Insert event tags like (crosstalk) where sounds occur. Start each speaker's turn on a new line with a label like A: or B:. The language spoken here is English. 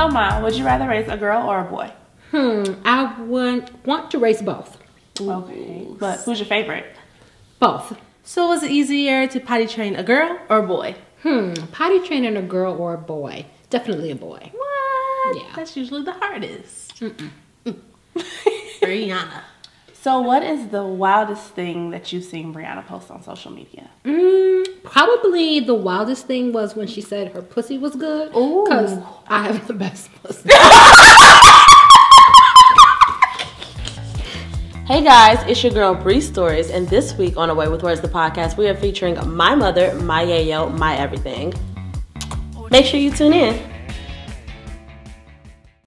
A: So, Ma, would you rather raise a girl or a boy?
B: Hmm, I would want to raise both.
A: Okay. But who's your favorite?
B: Both.
C: So was it easier to potty train a girl or a boy?
B: Hmm, potty training a girl or a boy? Definitely a boy.
C: What?
B: Yeah.
C: That's usually the hardest. (laughs) Brianna.
A: So, what is the wildest thing that you've seen Brianna post on social media?
B: Mm, probably the wildest thing was when she said her pussy was good. Because I have the best pussy.
C: Hey guys, it's your girl Bree Stories, and this week on Away with Words, the podcast, we are featuring my mother, my YeYo, my everything. Make sure you tune in.